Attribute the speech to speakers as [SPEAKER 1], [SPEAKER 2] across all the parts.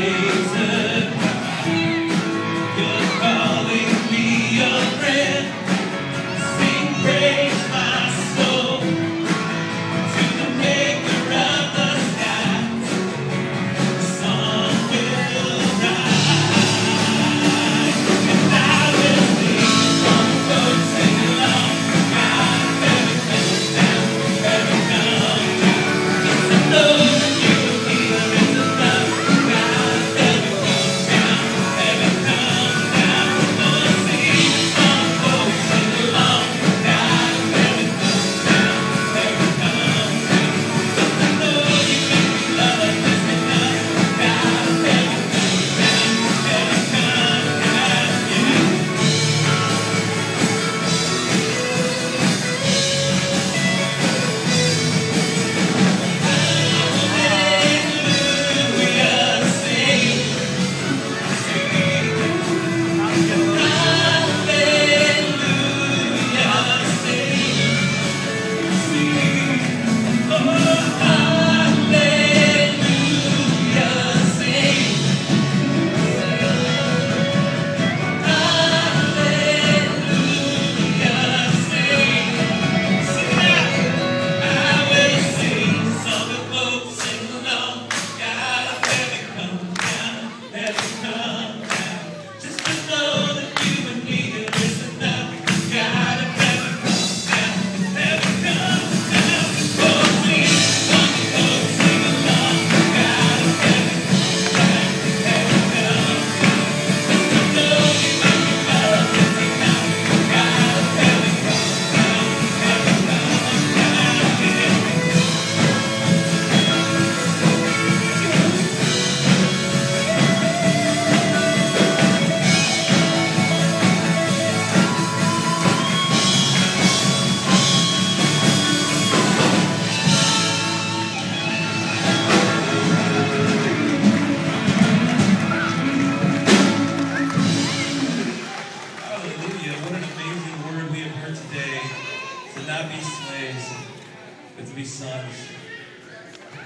[SPEAKER 1] change. not be slaves, but to be sons.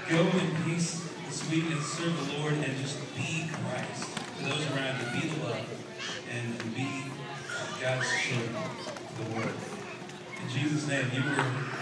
[SPEAKER 1] Go in peace this week and serve the Lord and just be Christ to those around you. Be the love and be God's children to the world. In Jesus' name, you were.